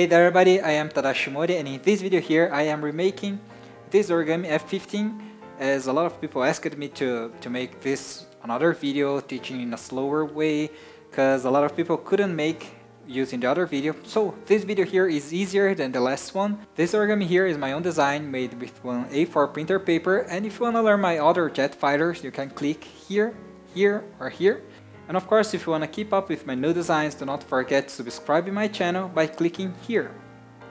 Hey there everybody, I am Tadashi Mori and in this video here I am remaking this origami F15 as a lot of people asked me to, to make this another video teaching in a slower way because a lot of people couldn't make using the other video. So this video here is easier than the last one. This origami here is my own design made with one A4 printer paper and if you want to learn my other jet fighters you can click here, here or here and of course, if you want to keep up with my new designs, do not forget to subscribe to my channel by clicking here.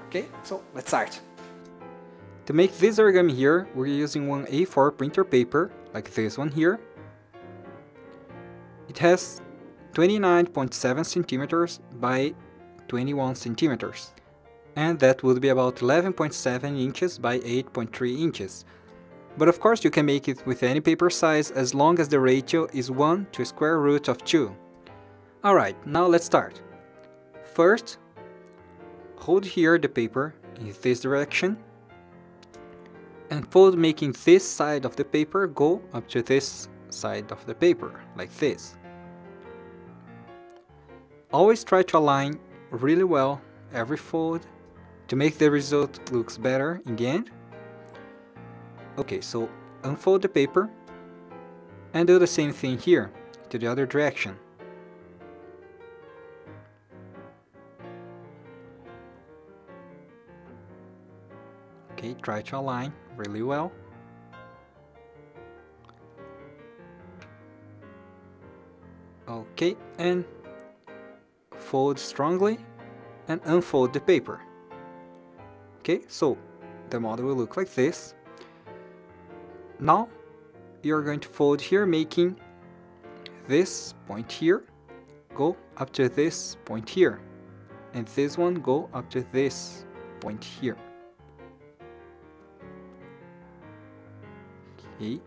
Okay, so let's start. To make this origami here, we're using one A4 printer paper, like this one here. It has 29.7 centimeters by 21 centimeters. And that would be about 11.7 inches by 8.3 inches. But of course you can make it with any paper size as long as the ratio is 1 to square root of 2. Alright, now let's start. First, hold here the paper in this direction and fold making this side of the paper go up to this side of the paper, like this. Always try to align really well every fold to make the result looks better in the end. Okay, so unfold the paper and do the same thing here to the other direction. Okay, try to align really well. Okay, and fold strongly and unfold the paper. Okay, so the model will look like this. Now you're going to fold here making this point here go up to this point here and this one go up to this point here. Okay.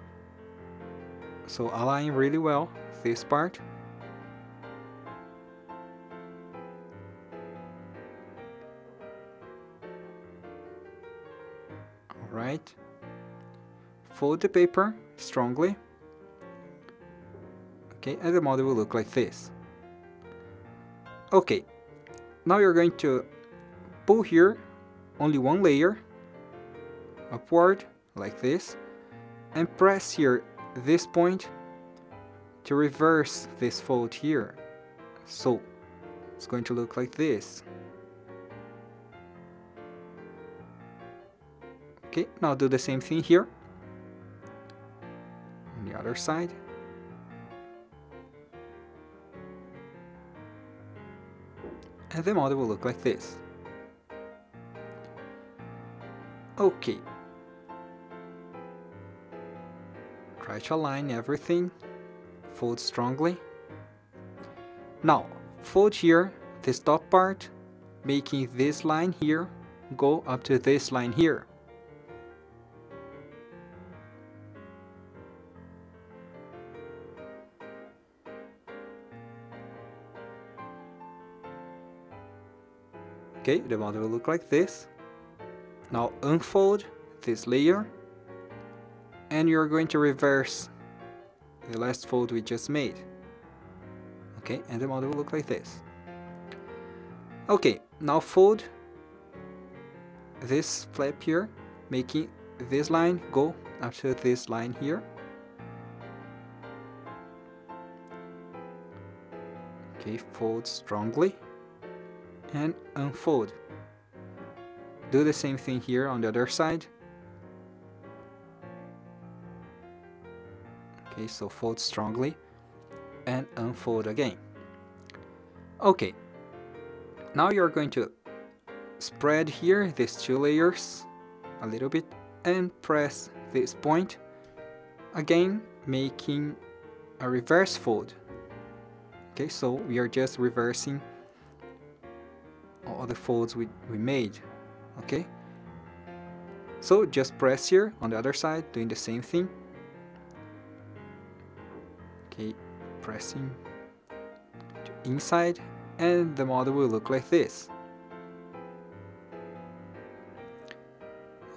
So align really well this part. Alright fold the paper strongly. Okay, and the model will look like this. Okay, now you're going to pull here only one layer upward like this and press here this point to reverse this fold here. So it's going to look like this. Okay, now do the same thing here side. And the model will look like this. Okay. Try to align everything. Fold strongly. Now, fold here, this top part, making this line here go up to this line here. Okay, the model will look like this. Now unfold this layer and you're going to reverse the last fold we just made. Okay, and the model will look like this. Okay, now fold this flap here, making this line go up to this line here. Okay, fold strongly and unfold. Do the same thing here on the other side. Okay, so fold strongly and unfold again. Okay, now you're going to spread here these two layers a little bit and press this point again making a reverse fold okay so we are just reversing all the folds we, we made okay? So just press here on the other side doing the same thing. Okay pressing to inside and the model will look like this.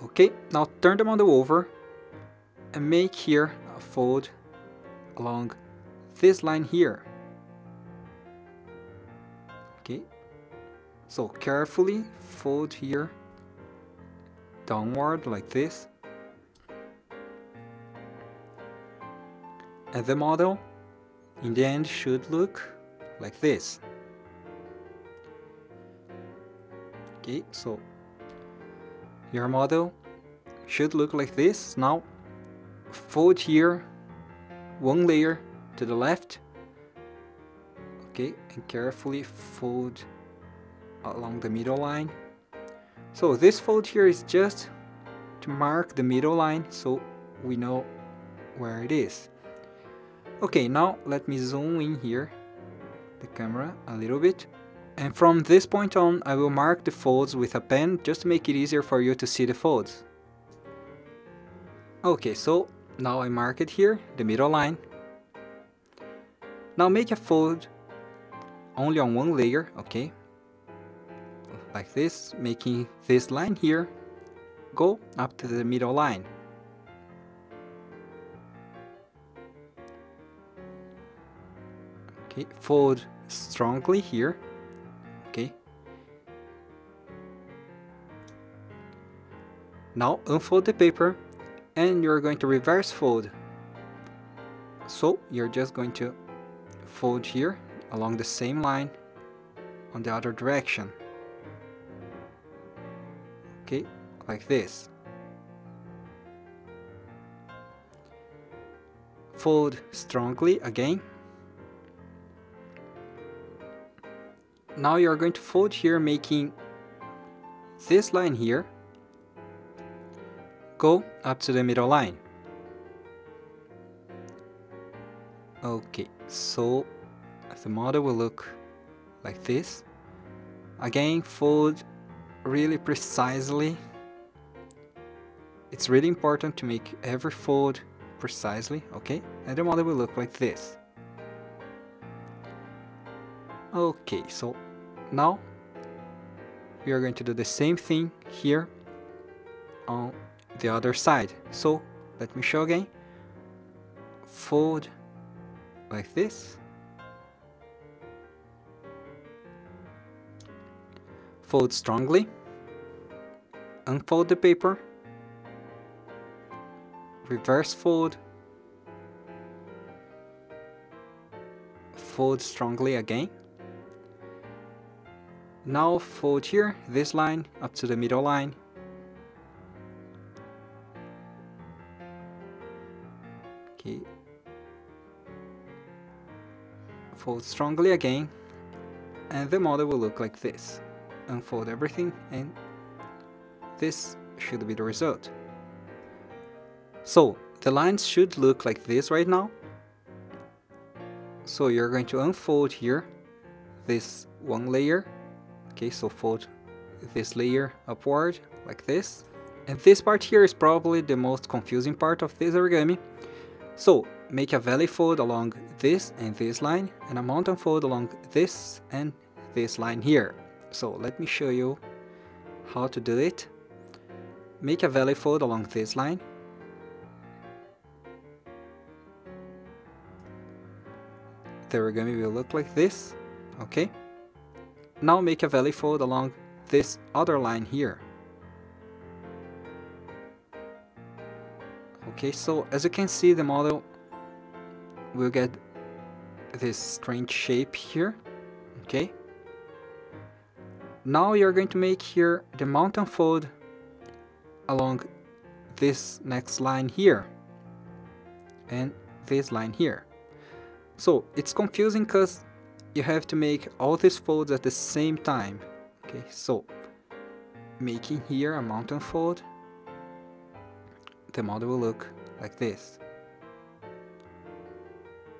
Okay now turn the model over and make here a fold along this line here So carefully fold here downward like this. And the model in the end should look like this. Okay, so your model should look like this. Now fold here one layer to the left. Okay, and carefully fold along the middle line. So this fold here is just to mark the middle line so we know where it is. Okay, now let me zoom in here the camera a little bit. And from this point on, I will mark the folds with a pen just to make it easier for you to see the folds. Okay, so now I mark it here, the middle line. Now make a fold only on one layer, okay? Like this, making this line here go up to the middle line. Okay, fold strongly here, okay? Now unfold the paper and you're going to reverse fold. So you're just going to fold here along the same line on the other direction. Okay, like this. Fold strongly again. Now you're going to fold here making this line here go up to the middle line. Okay, so the model will look like this. Again, fold really precisely. It's really important to make every fold precisely, okay? And the model will look like this. Okay, so now we are going to do the same thing here on the other side. So let me show again. Fold like this. Fold strongly. Unfold the paper. Reverse fold. Fold strongly again. Now fold here, this line up to the middle line Okay. Fold strongly again and the model will look like this. Unfold everything and this should be the result. So the lines should look like this right now. So you're going to unfold here this one layer. Okay, so fold this layer upward like this. And this part here is probably the most confusing part of this origami so make a valley fold along this and this line and a mountain fold along this and this line here. So let me show you how to do it. Make a valley fold along this line. The origami will look like this, okay? Now make a valley fold along this other line here. Okay, so as you can see the model will get this strange shape here, okay? Now you're going to make here the mountain fold along this next line here and this line here. So it's confusing because you have to make all these folds at the same time. Okay, so making here a mountain fold the model will look like this.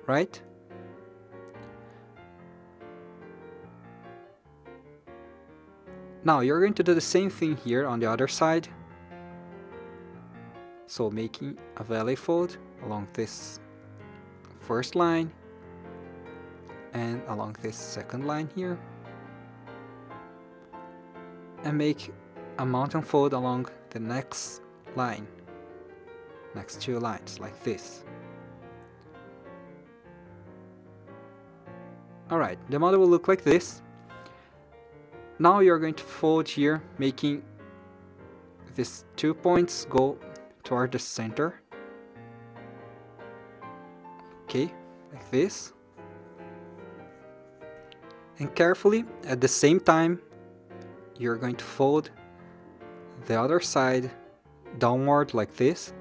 Right? Now you're going to do the same thing here on the other side. So making a valley fold along this first line and along this second line here and make a mountain fold along the next line next two lines like this. Alright, the model will look like this. Now you're going to fold here, making these two points go toward the center. Okay, like this. And carefully, at the same time, you're going to fold the other side downward like this.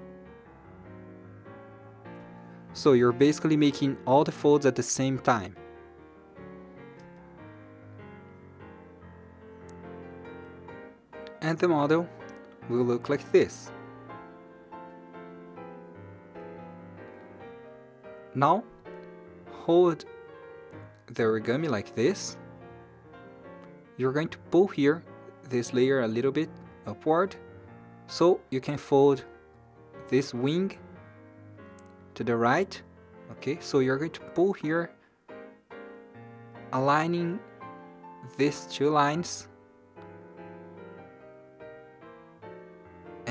So you're basically making all the folds at the same time. And the model will look like this. Now, hold the origami like this. You're going to pull here this layer a little bit upward so you can fold this wing to the right okay so you're going to pull here aligning these two lines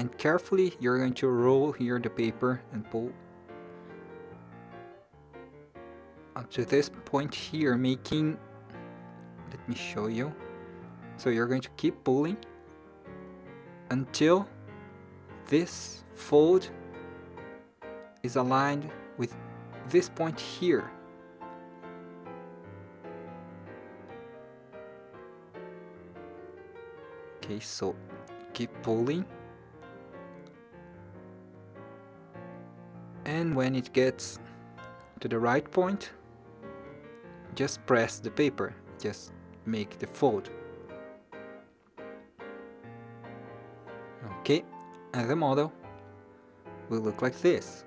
and carefully you're going to roll here the paper and pull up to this point here making let me show you so you're going to keep pulling until this fold is aligned with this point here. Okay, so keep pulling. When it gets to the right point, just press the paper, just make the fold. Okay, and the model will look like this.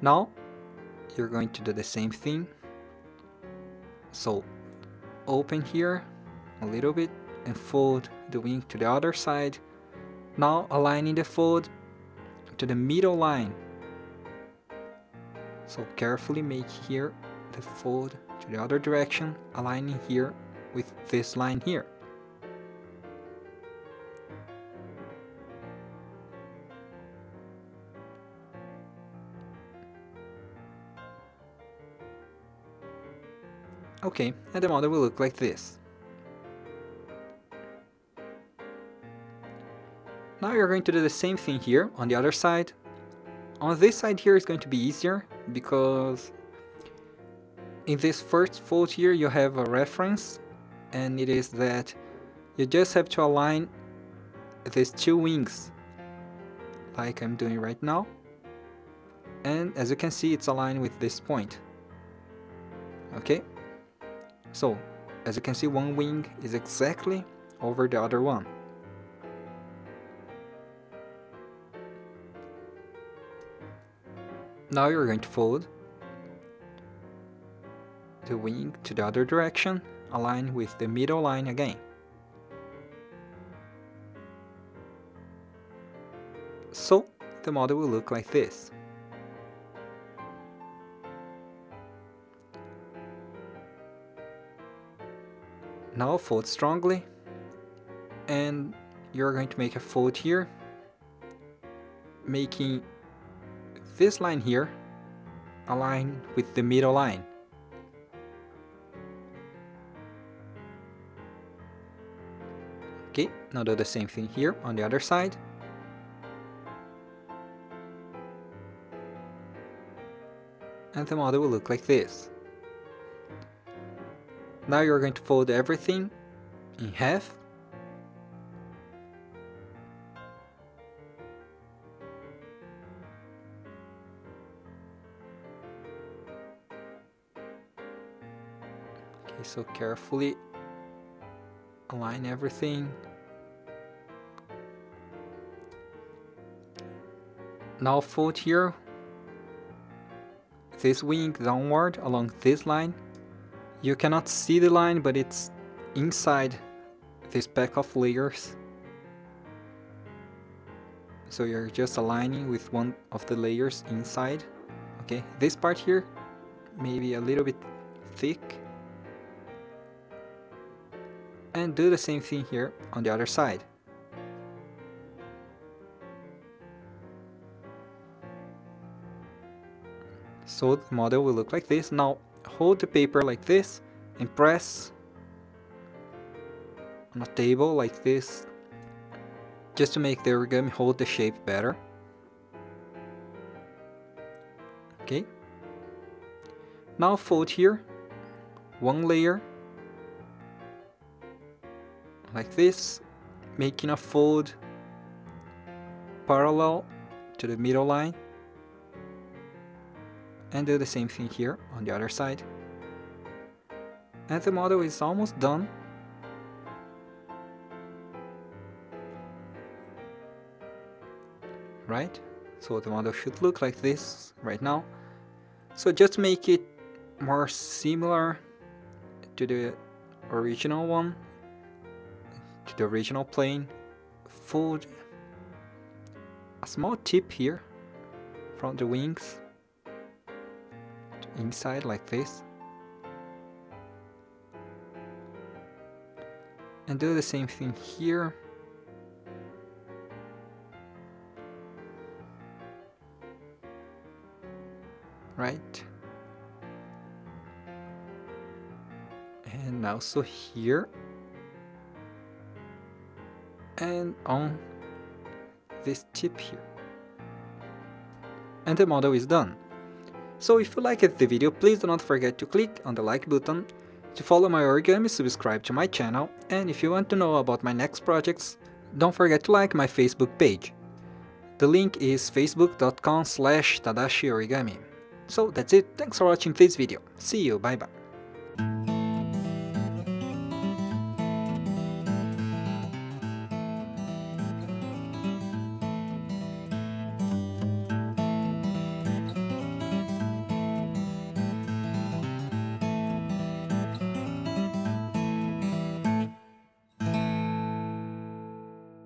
Now, you're going to do the same thing. So, open here a little bit and fold the wing to the other side. Now, aligning the fold to the middle line. So, carefully make here the fold to the other direction, aligning here with this line here. Okay, and the model will look like this. Now you're going to do the same thing here on the other side. On this side here is going to be easier because in this first fold here you have a reference and it is that you just have to align these two wings like I'm doing right now and as you can see it's aligned with this point okay so, as you can see, one wing is exactly over the other one. Now you're going to fold the wing to the other direction, align with the middle line again. So, the model will look like this. Now fold strongly and you're going to make a fold here making this line here align with the middle line. Okay, now do the same thing here on the other side. And the model will look like this. Now you're going to fold everything in half. Okay, so carefully align everything. Now fold here this wing downward along this line you cannot see the line, but it's inside this pack of layers. So you're just aligning with one of the layers inside. Okay, this part here, maybe a little bit thick. And do the same thing here on the other side. So the model will look like this. Now hold the paper like this and press on a table like this just to make the origami hold the shape better. Okay. Now fold here, one layer, like this, making a fold parallel to the middle line and do the same thing here on the other side. And the model is almost done. Right? So the model should look like this right now. So just make it more similar to the original one, to the original plane, fold a small tip here from the wings inside like this and do the same thing here. Right. And also here and on this tip here and the model is done so if you liked the video please do not forget to click on the like button to follow my origami subscribe to my channel and if you want to know about my next projects don't forget to like my Facebook page. The link is facebook.com slash tadashi origami. So that's it, thanks for watching this video, see you, bye bye.